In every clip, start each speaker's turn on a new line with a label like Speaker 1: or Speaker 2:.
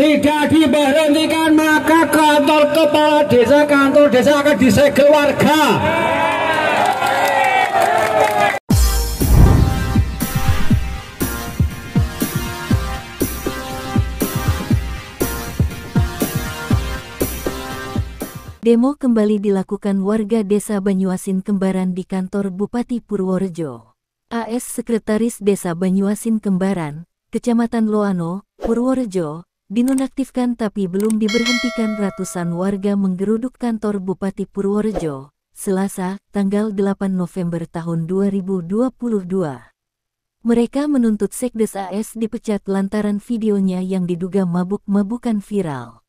Speaker 1: tidak diberhentikan maka kantor kepala desa kantor desa akan disegel warga
Speaker 2: Demo kembali dilakukan warga Desa Banyuasin Kembaran di kantor Bupati Purworejo. AS Sekretaris Desa Banyuasin Kembaran, Kecamatan Loano, Purworejo, dinonaktifkan tapi belum diberhentikan ratusan warga menggeruduk kantor Bupati Purworejo, Selasa, tanggal 8 November tahun 2022. Mereka menuntut Sekdes AS dipecat lantaran videonya yang diduga mabuk-mabukan viral.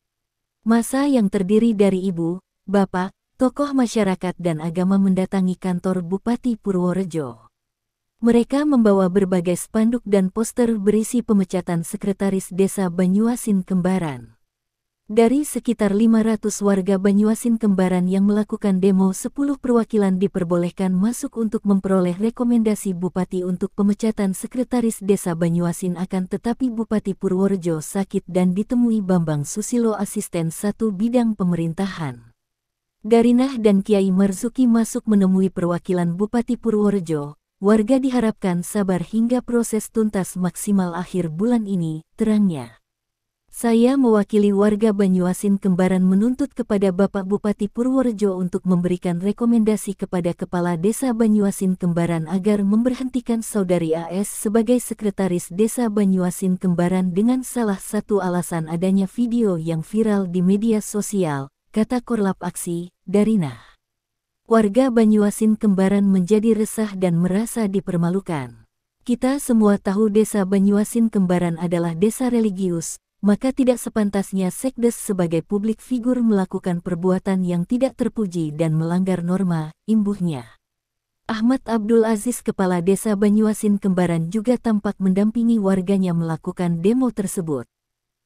Speaker 2: Masa yang terdiri dari ibu, bapak, tokoh masyarakat dan agama mendatangi kantor Bupati Purworejo. Mereka membawa berbagai spanduk dan poster berisi pemecatan Sekretaris Desa Banyuasin Kembaran. Dari sekitar 500 warga Banyuasin Kembaran yang melakukan demo 10 perwakilan diperbolehkan masuk untuk memperoleh rekomendasi Bupati untuk pemecatan Sekretaris Desa Banyuasin akan tetapi Bupati Purworejo sakit dan ditemui Bambang Susilo asisten satu bidang pemerintahan. Darinah dan Kiai Marzuki masuk menemui perwakilan Bupati Purworejo, warga diharapkan sabar hingga proses tuntas maksimal akhir bulan ini, terangnya. Saya mewakili warga Banyuasin Kembaran menuntut kepada Bapak Bupati Purworejo untuk memberikan rekomendasi kepada Kepala Desa Banyuasin Kembaran agar memberhentikan Saudari AS sebagai Sekretaris Desa Banyuasin Kembaran dengan salah satu alasan adanya video yang viral di media sosial, kata Korlap Aksi, Darina. Warga Banyuasin Kembaran menjadi resah dan merasa dipermalukan. Kita semua tahu desa Banyuasin Kembaran adalah desa religius, maka tidak sepantasnya Sekdes sebagai publik figur melakukan perbuatan yang tidak terpuji dan melanggar norma, imbuhnya. Ahmad Abdul Aziz Kepala Desa Banyuasin Kembaran juga tampak mendampingi warganya melakukan demo tersebut.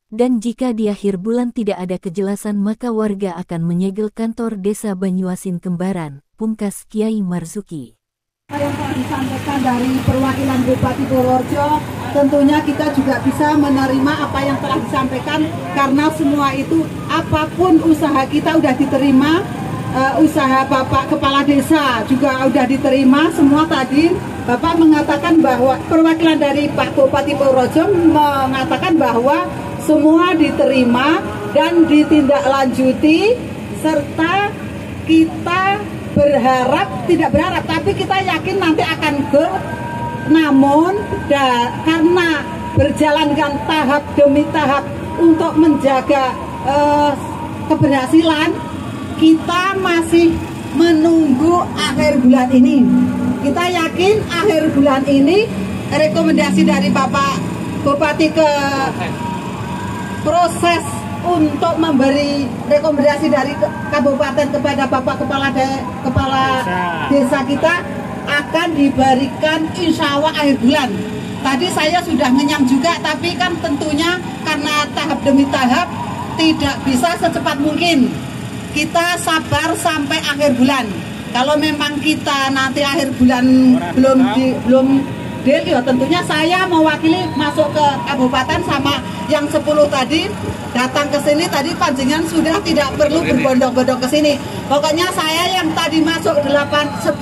Speaker 2: Dan jika di akhir bulan tidak ada kejelasan maka warga akan menyegel kantor Desa Banyuasin Kembaran, pungkas Kiai Marzuki.
Speaker 3: Yang disampaikan dari perwakilan Bupati Purworejo, tentunya kita juga bisa menerima apa yang telah disampaikan karena semua itu apa pun usaha kita udah diterima, uh, usaha Bapak Kepala Desa juga udah diterima, semua tadi Bapak mengatakan bahwa perwakilan dari Pak Bupati Purworejo mengatakan bahwa semua diterima dan ditindaklanjuti serta kita berharap tidak berharap tapi kita yakin nanti akan go namun da, karena berjalankan tahap demi tahap untuk menjaga uh, keberhasilan kita masih menunggu akhir bulan ini. Kita yakin akhir bulan ini rekomendasi dari Bapak Bupati ke proses untuk memberi rekomendasi dari kabupaten kepada Bapak Kepala de, Kepala Desa kita akan diberikan insya Allah akhir bulan. Tadi saya sudah ngenyam juga, tapi kan tentunya karena tahap demi tahap tidak bisa secepat mungkin. Kita sabar sampai akhir bulan. Kalau memang kita nanti akhir bulan belum di, belum deal ya tentunya saya mewakili masuk ke kabupaten sama yang 10 tadi datang ke sini tadi panjenengan sudah tidak perlu berbondong-bondong ke sini. Pokoknya saya yang tadi masuk 8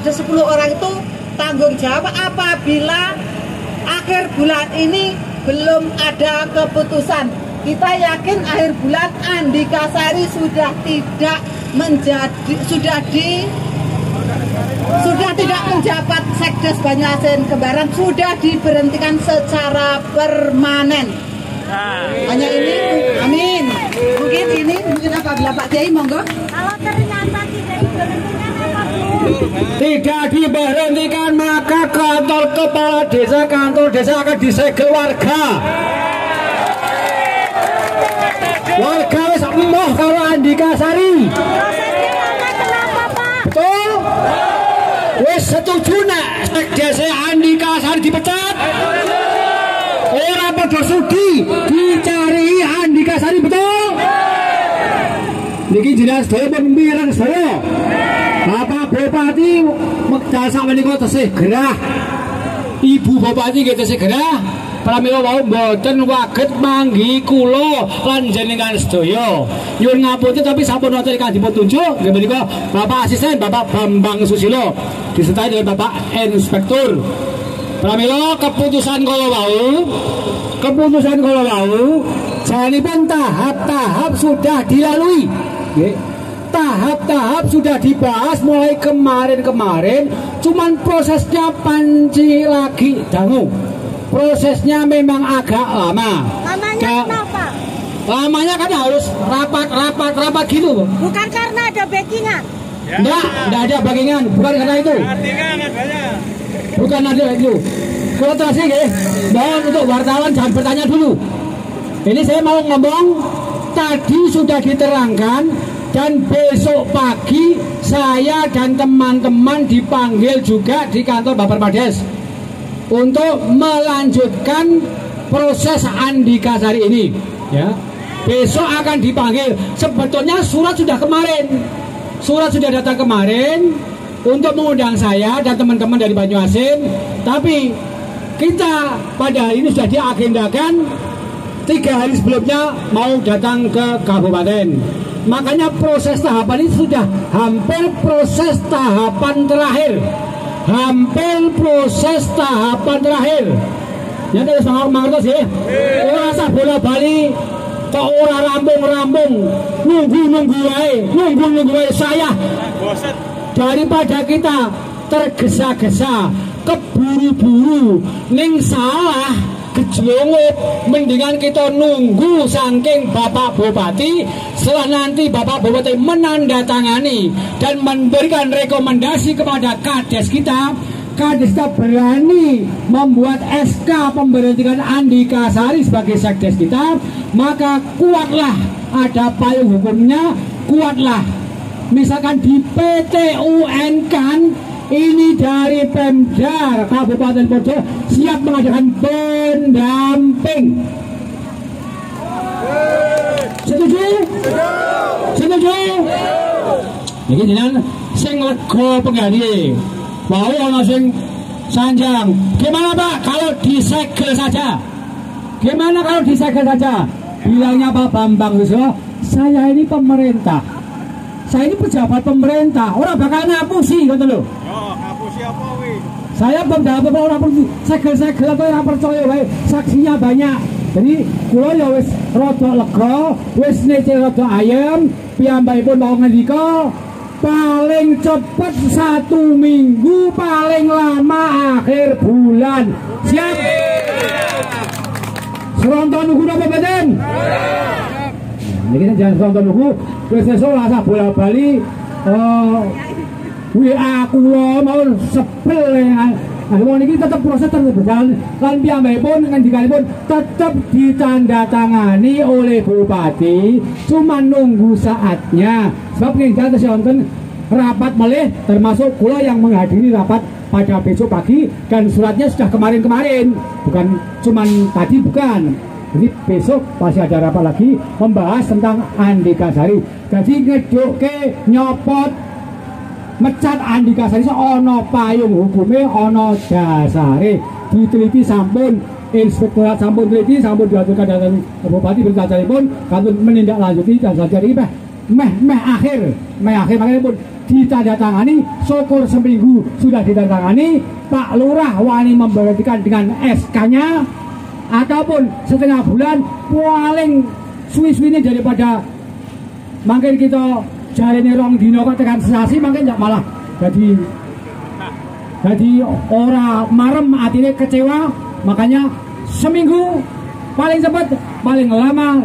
Speaker 3: 10 orang itu tanggung jawab apabila akhir bulan ini belum ada keputusan. Kita yakin akhir bulan Andika Sari sudah tidak menjadi sudah di sudah tidak menjabat Sekdes Banyuasin Kembaran sudah diberhentikan secara permanen. Hanya ini, amin. Mungkin ini, mungkin apabila Pak Kiai monggo.
Speaker 4: Kalau ternyata tidak diberhentikan apa Bu?
Speaker 1: tidak diberhentikan maka kantor kepala desa kantor desa akan disegel warga warga wis emoh kalau Andika Sari
Speaker 4: Prosesnya lama kenapa Pak?
Speaker 1: betul wis setuju nak Sekdese Andika Sari dipecat ora padha sudi dicari Andika Sari betul niki jelas dhewe pun mireng sedaya Bapak Bupati Mekdal sak menika tesih gerah Ibu Bupati nggih tesih gerah pramila wau mboten waget manggi kula lan jenengan sedaya. Nyuwun ngapunten tapi sampun wonten ingkang dipun tunjuk nggih menika Bapak Asisten Bapak Bambang Susilo disertai dengan Bapak Inspektur. Pramila keputusan kala wau keputusan kala wau janipun tahap-tahap sudah dilalui. Tahap-tahap sudah dibahas mulai kemarin-kemarin cuman prosesnya panci lagi dangu prosesnya memang agak lama.
Speaker 4: Namanya
Speaker 1: Ka-
Speaker 4: kenapa?
Speaker 1: lamanya kan harus rapat-rapat rapat gitu Bu.
Speaker 4: Bukan karena ada backingan.
Speaker 1: enggak enggak ada bagingan bukan karena itu. Bukan ada itu. Kalau terus ini mohon untuk wartawan jangan bertanya dulu. Ini saya mau ngomong tadi sudah diterangkan dan besok pagi saya dan teman-teman dipanggil juga di kantor Bapak Pades untuk melanjutkan proses Andika Sari ini. Ya. Besok akan dipanggil. Sebetulnya surat sudah kemarin. Surat sudah datang kemarin untuk mengundang saya dan teman-teman dari Banyuasin. Tapi kita pada hari ini sudah diagendakan tiga hari sebelumnya mau datang ke kabupaten. Makanya proses tahapan ini sudah hampir proses tahapan terakhir hampir proses tahapan terakhir. Ya terus mangertos ya ora usah bola bali kok ora rambung-rambung? Nunggu-nunggu wae. Nunggu-nunggu wae. Saya daripada kita tergesa-gesa keburu-buru. Ning salah gejlongot mendingan kita nunggu saking Bapak Bupati setelah nanti Bapak Bupati menandatangani dan memberikan rekomendasi kepada Kades kita Kades kita berani membuat SK pemberhentian Andika Sari sebagai sekdes kita maka kuatlah ada payung hukumnya kuatlah. Misalkan di PT UN kan ini dari Pemda Kabupaten Podo siap mengadakan pendamping. Setuju? Setuju? Ini jenengan sing lega penggali. Mau ono sing sanjang. Gimana Pak kalau disegel saja? Gimana kalau disegel saja? Bilangnya Pak Bambang Yusuf, saya ini pemerintah. Saya ini pejabat pemerintah, orang bakal ngapusi gitu loh. Saya belum dapat apa orang perlu segel-segel atau orang percaya wae saksinya banyak. Jadi kula ya wis rada lega, wis nece rada ayem, piyambakipun mau ngendika paling cepet satu minggu, paling lama akhir bulan. Siap? Seronton nunggu apa badan? Ini kita jangan seronton nunggu, wis esuk rasa bola bali eh, WA mau sepel ya. Nah, mau ini tetap proses terus berjalan. Kan piyambakipun ngendikanipun tetap ditandatangani oleh bupati, cuma nunggu saatnya. Sebab ini kita wonten rapat melih termasuk kula yang menghadiri rapat pada besok pagi dan suratnya sudah kemarin-kemarin bukan cuman tadi bukan jadi besok pasti ada rapat lagi membahas tentang Andika Sari jadi ngeduke nyopot mecat Andika Sari payung hukumnya ono dasare diteliti sampun inspektorat sampun teliti sampun diaturkan datang bupati berita pun kantun menindaklanjuti dan selanjutnya ini meh. Meh meh akhir. Meh akhir makanya pun ditandatangani syukur seminggu sudah ditandatangani. Pak Lurah wani memberhentikan dengan SK-nya ataupun setengah bulan paling suwi-suwi daripada makin kita cari rong dino kok tekan sesasi makin nggak malah. Jadi jadi orang marem artinya kecewa. Makanya seminggu paling cepat paling lama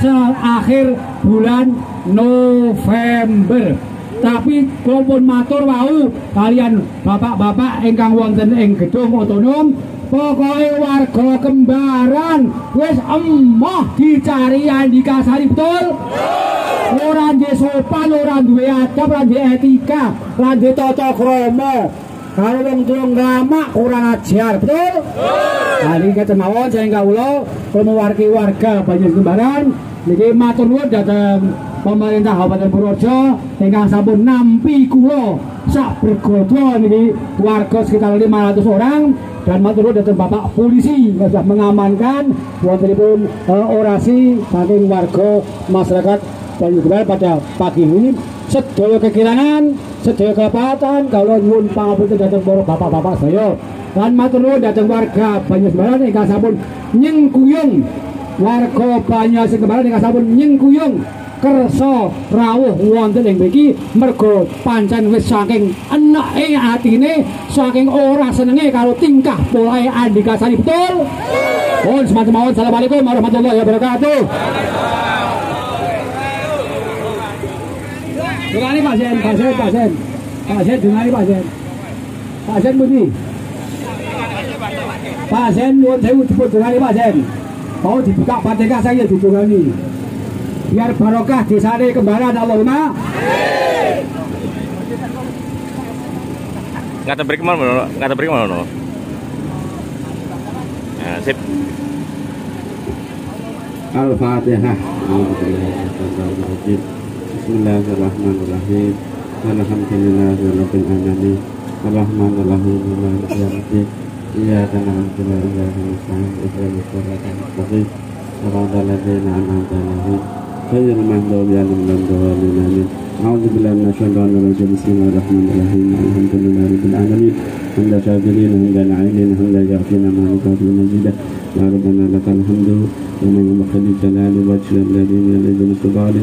Speaker 1: seakhir bulan November tapi kalaupun matur wau kalian bapak-bapak ingkang wonten ing gedung otonom pokoknya warga kembaran wis emoh dicari Andika Sari betul? Ora duwe sopan ora duwe adab ora duwe etika ora duwe tata krama. Kalau wong tuwa ngamak kurang ajar betul? Hari kata mawon saya kawula kalau mewarki warga Banyu Kembaran niki matur nuwun dhateng pemerintah Kabupaten Purworejo ingkang sampun nampi kula sak bergodo niki warga sekitar 500 orang dan matur datang Bapak polisi. Yang sudah mengamankan wontenipun uh, orasi saking warga masyarakat Banyuwangi pada pagi ini. Sedaya kekirangan, sedaya kelapatan kalau nyuwun pangapunten datang para bapak-bapak saya. Dan matur nuwun datang warga Banyuwangi ingkang sampun nyengkuyung. Warga Banyuwangi Kembaran ingkang sampun nyengkuyung kersa rawuh wonten ing mriki mergo pancen wis saking eneke atine saking ora senenge karo tingkah polahe Andika Sari betul? Mohon semacam mohon. Assalamualaikum warahmatullahi wabarakatuh. Dungani Pak Sen, Pak Sen, Pak Sen Pak Sen, dungani Pak Sen Pak Sen budi Pak Sen, sewu jemput dungani Pak Sen Mau dibuka Fatihah saya didungani biar barokah desane kembaran Allahumma.
Speaker 5: Ngata break mana ngata break mana ya sip.
Speaker 6: Al-Fatihah. Bismillahirrahmanirrahim. Alhamdulillahirabbil alamin Arrahmanirrahim Maliki yaumiddin Iyyaka na'budu wa iyyaka nasta'in. Ihdinas siratal mustaqim. Shiratal ladzina an'amta 'alaihim غير المغضوب عليهم ولا الضالين آمين أعوذ بالله من الشيطان الرجيم بسم الله الرحمن الرحيم الحمد لله رب العالمين حمد شاكرين حمد العائلين حمد يعطينا ما نكافئ مزيدا يا ربنا لك الحمد ومن مخرج الجلال وجه الذين يلد بالسبال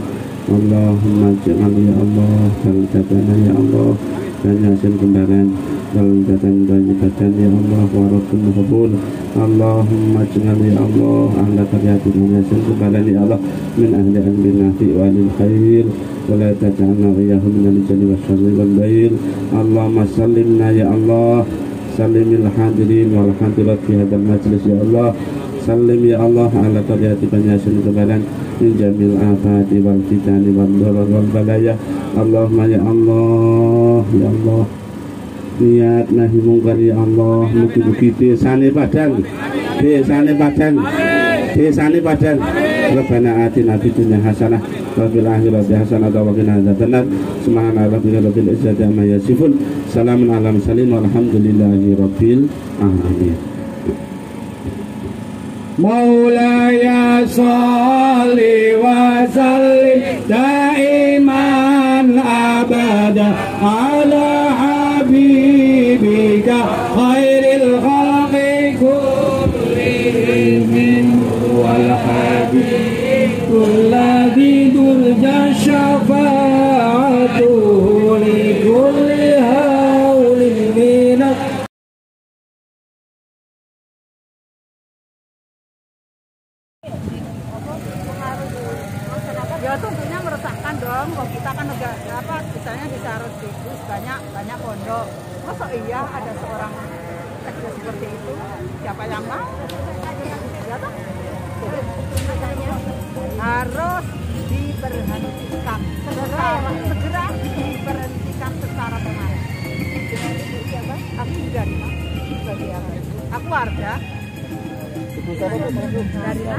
Speaker 6: اللهم اجعل يا الله فلتتنا يا الله dan hasil kembaran baldatan tayyibatan ya Allah wa rabbul maqbul Allahumma ij'al ya Allah ahla qaryatin hasil kembaran ya Allah min ahli ahli nafi wa lil khair. Wa la taj'alna iyyahum min al-jannati wa syarri wal Allahumma ya Allah sallimil hadirin wal hadirat fi hadzal majlis ya Allah. Sallim ya Allah ala qaryati banyasin kebaran min jamil afati wal fitani wal darar wal balaya Allahumma ya Allah ya Allah niat nahi mungkar ya Allah mugi-mugi desane padan desane padan desane padan Rabbana atina fid dunya hasanah wa fil akhirati hasanah wa qina adzabannar subhana rabbika rabbil izzati amma yasifun salamun ala mursalin walhamdulillahi rabbil alamin
Speaker 1: مولاي صل وسلم دائما ابدا على حبيبك خير الخلق كلهم والحبيب الذي
Speaker 7: masa iya ada seorang kecil seperti itu? Siapa yang mau? Ya toh. Harus diberhentikan. Segera segera diberhentikan secara permanen aku aku warga. Dari mana